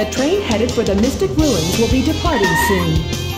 The train headed for the Mystic Ruins will be departing soon.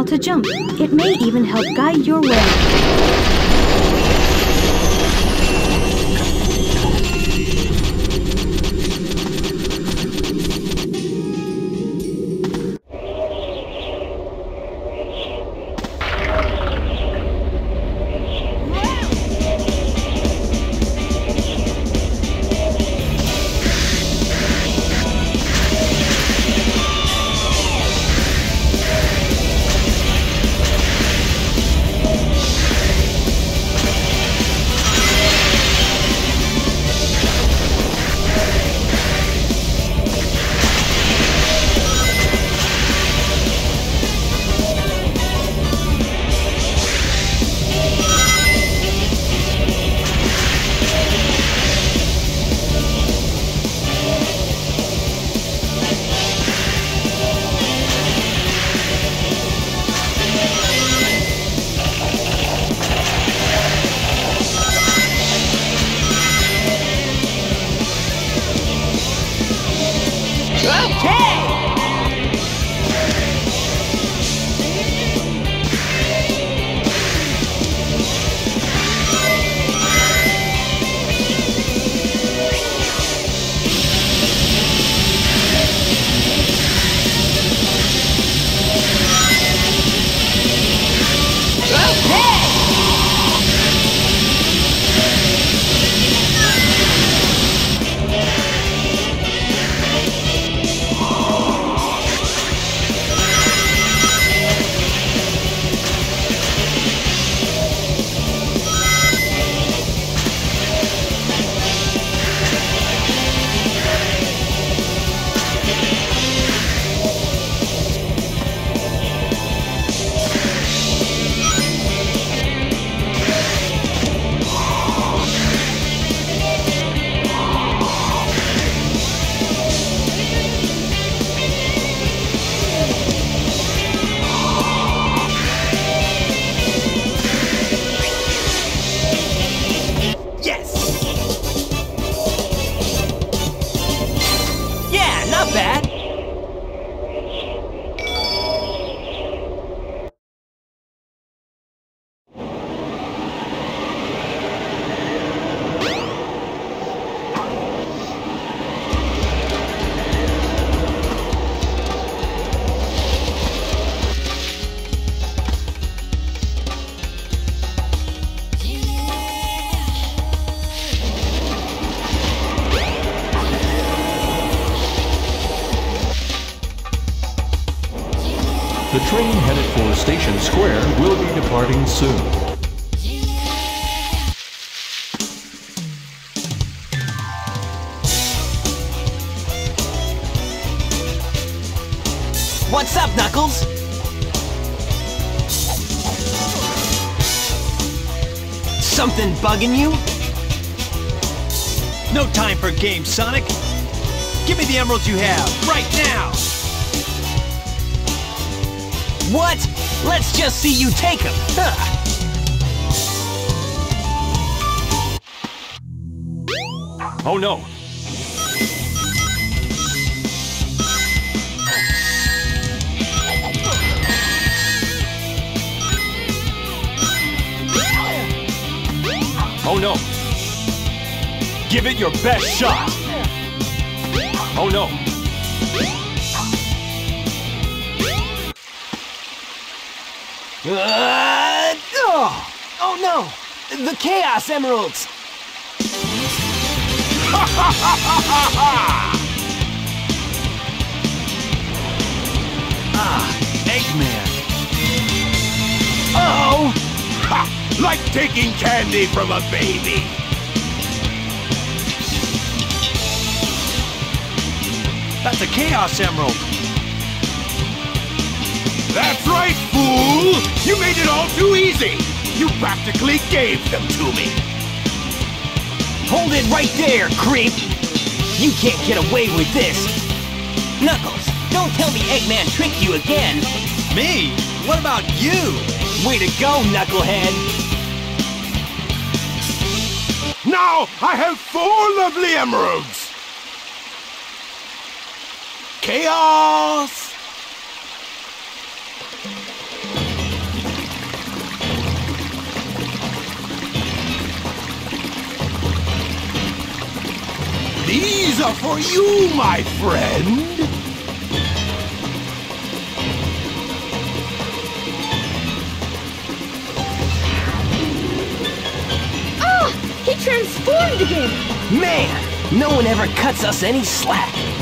Panel to jump. It may even help guide your way. The train headed for Station Square will be departing soon. What's up, Knuckles? Something bugging you? No time for games, Sonic. Give me the emeralds you have, right now! What? Let's just see you take them. Huh. Oh no! Oh no! Give it your best shot! Oh no! Uh, oh, oh no! The Chaos Emeralds! Ah, Eggman. Oh! Ha! Like taking candy from a baby. That's a Chaos Emerald. That's right, fool! You made it all too easy! You practically gave them to me! Hold it right there, creep! You can't get away with this! Knuckles, don't tell me Eggman tricked you again! Me? What about you? Way to go, Knucklehead! Now I have four lovely emeralds! Chaos! These are for you, my friend! Oh! He transformed again! Man, no one ever cuts us any slack!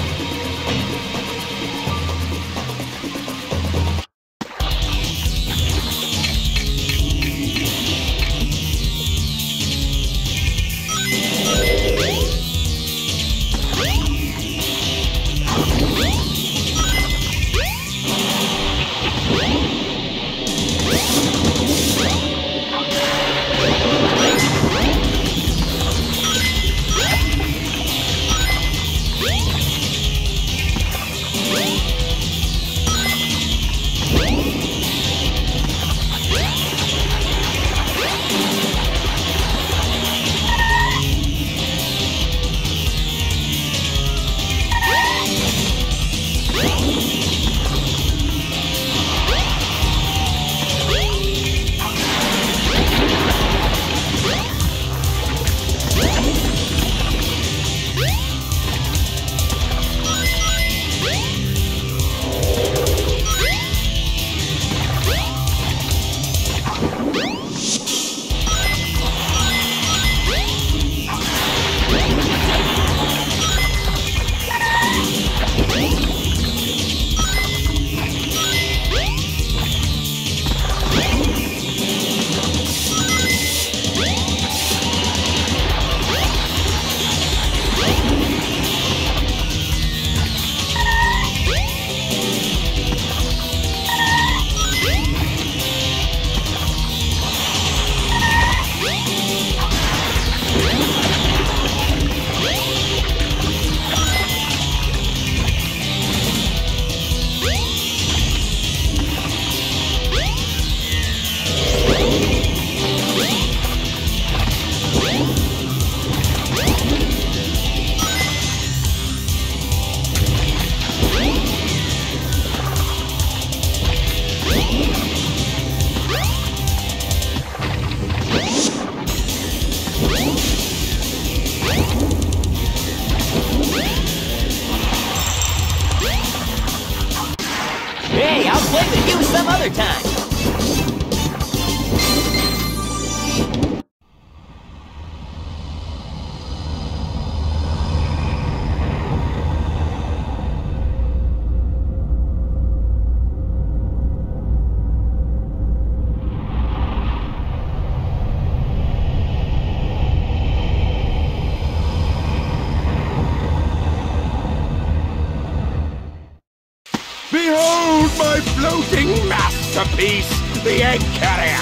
Masterpiece, the Egg Carrier.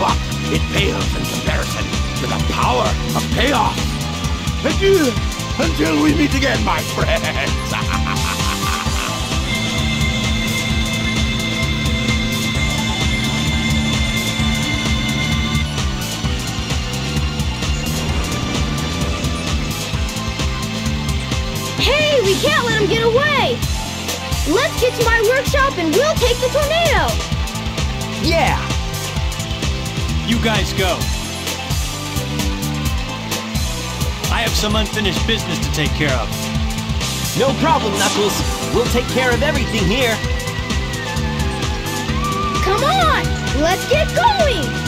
But it pales in comparison to the power of chaos. Adieu, until we meet again, my friends. Hey, we can't let him get away! Let's get to my workshop and we'll take the tornado! Yeah! You guys go. I have some unfinished business to take care of. No problem, Knuckles. We'll take care of everything here. Come on! Let's get going!